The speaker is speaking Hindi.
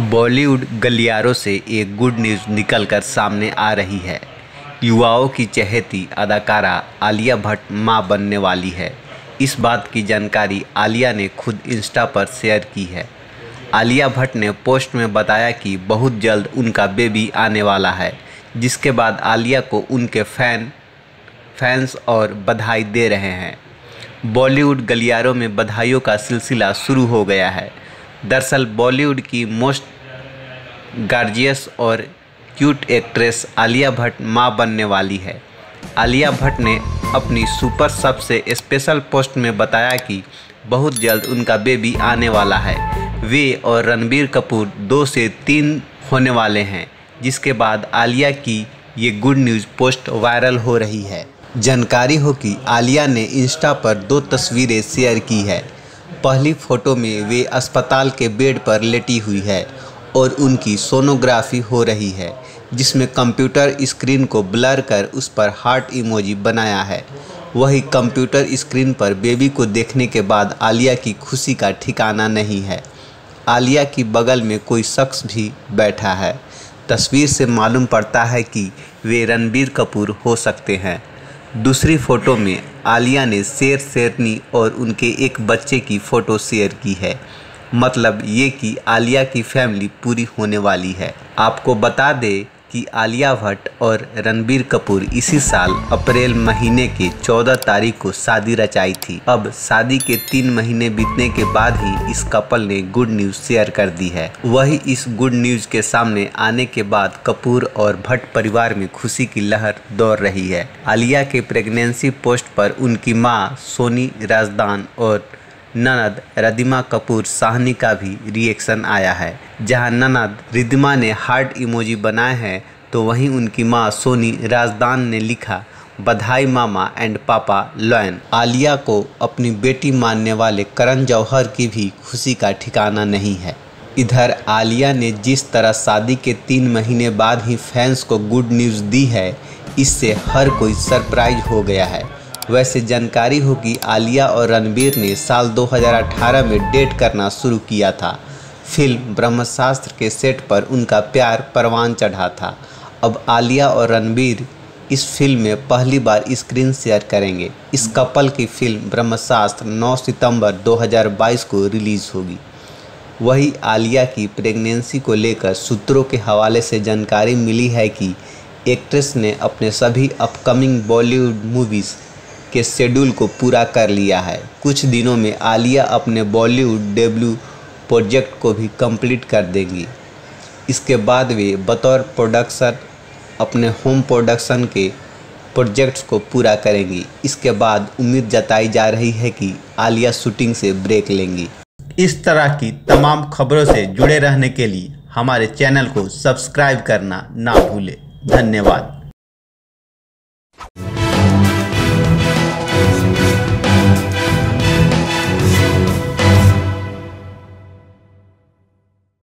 बॉलीवुड गलियारों से एक गुड न्यूज़ निकलकर सामने आ रही है। युवाओं की चहेती अदाकारा आलिया भट्ट माँ बनने वाली है। इस बात की जानकारी आलिया ने खुद इंस्टा पर शेयर की है। आलिया भट्ट ने पोस्ट में बताया कि बहुत जल्द उनका बेबी आने वाला है, जिसके बाद आलिया को उनके फ़ैन, फैंस और बधाई दे रहे हैं। बॉलीवुड गलियारों में बधाइयों का सिलसिला शुरू हो गया है। दरअसल बॉलीवुड की मोस्ट गार्जियस और क्यूट एक्ट्रेस आलिया भट्ट माँ बनने वाली है। आलिया भट्ट ने अपनी सुपर सबसे स्पेशल पोस्ट में बताया कि बहुत जल्द उनका बेबी आने वाला है। वे और रणबीर कपूर दो से तीन होने वाले हैं, जिसके बाद आलिया की ये गुड न्यूज़ पोस्ट वायरल हो रही है। जानकारी हो कि आलिया ने इंस्टा पर दो तस्वीरें शेयर की है। पहली फ़ोटो में वे अस्पताल के बेड पर लेटी हुई है और उनकी सोनोग्राफी हो रही है, जिसमें कंप्यूटर स्क्रीन को ब्लर कर उस पर हार्ट इमोजी बनाया है। वही कंप्यूटर स्क्रीन पर बेबी को देखने के बाद आलिया की खुशी का ठिकाना नहीं है। आलिया की बगल में कोई शख्स भी बैठा है। तस्वीर से मालूम पड़ता है कि वे रणबीर कपूर हो सकते हैं। दूसरी फ़ोटो में आलिया ने शेर शेरनी और उनके एक बच्चे की फ़ोटो शेयर की है। मतलब ये कि आलिया की फैमिली पूरी होने वाली है। आपको बता दें कि आलिया भट्ट और रणबीर कपूर इसी साल अप्रैल महीने के 14 तारीख को शादी रचाई थी। अब शादी के तीन महीने बीतने के बाद ही इस कपल ने गुड न्यूज़ शेयर कर दी है। वही इस गुड न्यूज़ के सामने आने के बाद कपूर और भट्ट परिवार में खुशी की लहर दौड़ रही है। आलिया के प्रेगनेंसी पोस्ट पर उनकी माँ, सोनी, राजदान और ननद रदिमा कपूर साहनी का भी रिएक्शन आया है। जहाँ ननद रिदिमा ने हार्ट इमोजी बनाए हैं तो वहीं उनकी माँ सोनी राजदान ने लिखा, बधाई mama and papa lion. Alia को अपनी बेटी मानने वाले करण जौहर की भी खुशी का ठिकाना नहीं है। इधर आलिया ने जिस तरह शादी के तीन महीने बाद ही फैंस को गुड न्यूज़ दी है, इससे हर कोई सरप्राइज़ हो गया है। वैसे जानकारी हो कि आलिया और रणबीर ने साल 2018 में डेट करना शुरू किया था। फ़िल्म ब्रह्मशास्त्र के सेट पर उनका प्यार परवान चढ़ा था। अब आलिया और रणबीर इस फ़िल्म में पहली बार स्क्रीन शेयर करेंगे। इस कपल की फ़िल्म ब्रह्मशास्त्र 9 सितंबर 2022 को रिलीज़ होगी। वही आलिया की प्रेगनेंसी को लेकर सूत्रों के हवाले से जानकारी मिली है कि एक्ट्रेस ने अपने सभी अपकमिंग बॉलीवुड मूवीज़ के शेड्यूल को पूरा कर लिया है। कुछ दिनों में आलिया अपने बॉलीवुड डेब्यू प्रोजेक्ट को भी कंप्लीट कर देंगी। इसके बाद वे बतौर प्रोडक्शन अपने होम प्रोडक्शन के प्रोजेक्ट्स को पूरा करेंगी। इसके बाद उम्मीद जताई जा रही है कि आलिया शूटिंग से ब्रेक लेंगी। इस तरह की तमाम खबरों से जुड़े रहने के लिए हमारे चैनल को सब्सक्राइब करना ना भूलें। धन्यवाद।